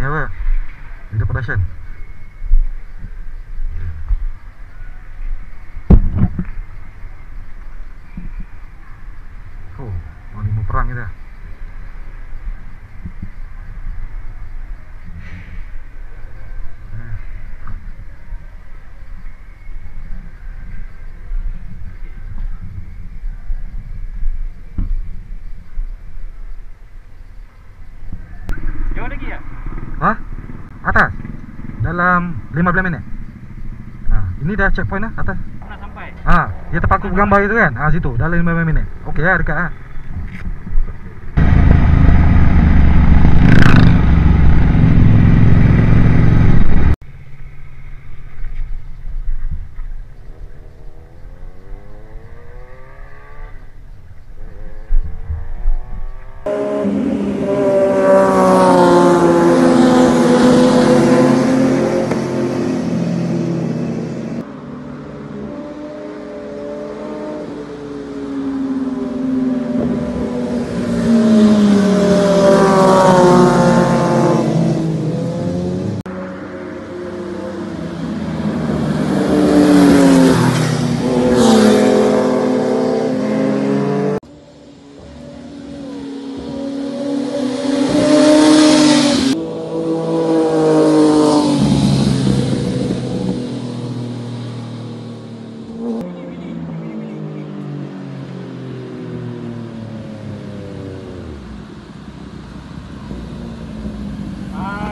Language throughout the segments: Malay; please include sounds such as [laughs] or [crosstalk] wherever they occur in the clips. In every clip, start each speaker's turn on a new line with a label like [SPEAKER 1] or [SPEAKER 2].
[SPEAKER 1] apa? Video production. Oh, mau perang kita.
[SPEAKER 2] Jauh lagi ya?
[SPEAKER 1] Ha? Atas. Dalam 15 minit. Ha, ini dah checkpoint dah atas.
[SPEAKER 2] Nak sampai.
[SPEAKER 1] Ha, dia tempat aku gambar itu kan? Ha, situ. Dalam 15 minit. Okey lah dekat ah.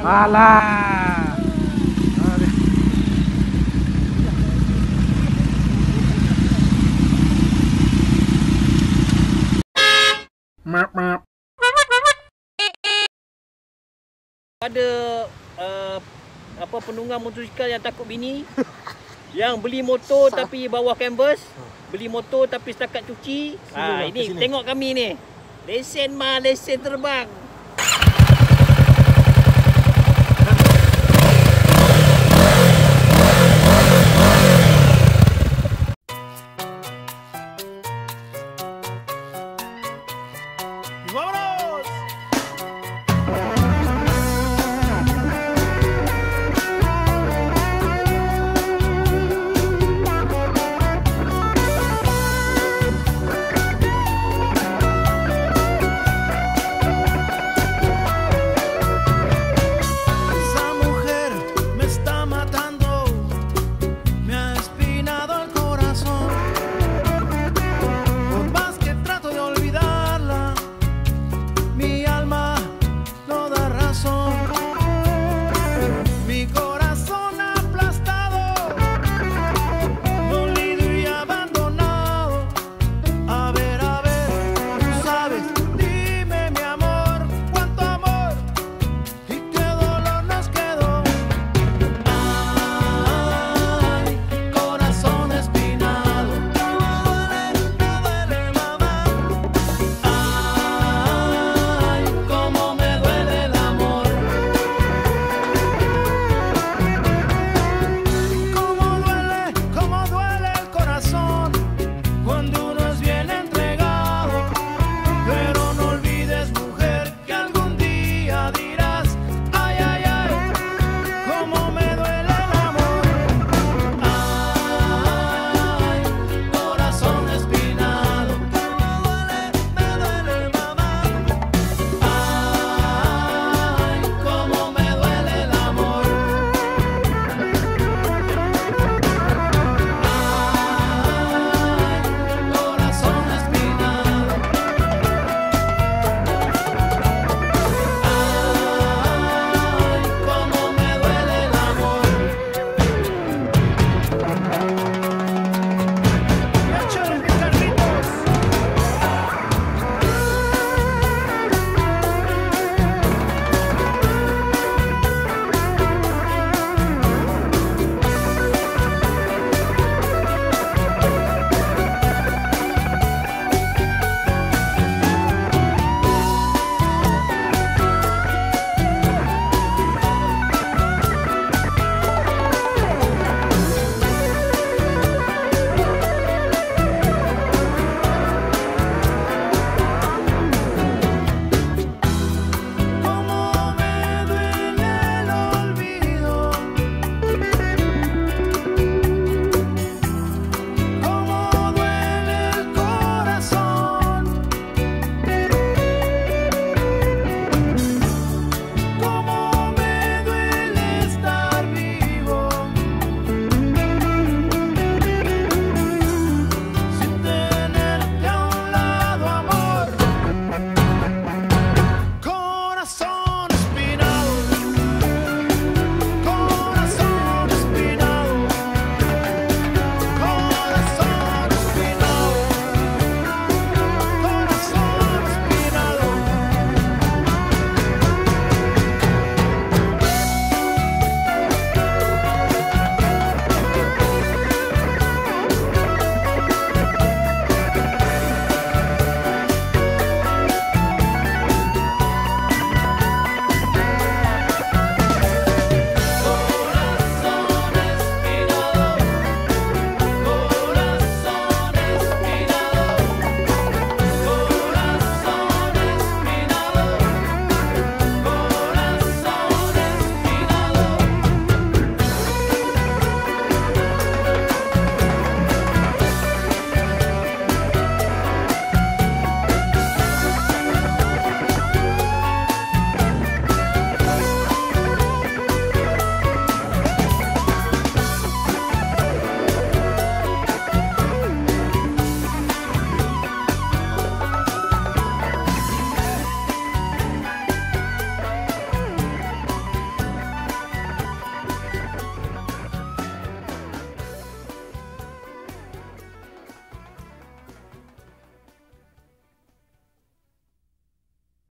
[SPEAKER 1] Alah. Map map.
[SPEAKER 2] Ada uh, apa penunggang motosikal yang takut bini [laughs] yang beli motor tapi bawah canvas, beli motor tapi setakat cuci. Ha ini tengok kami ni. Lesen mah lesen terbang.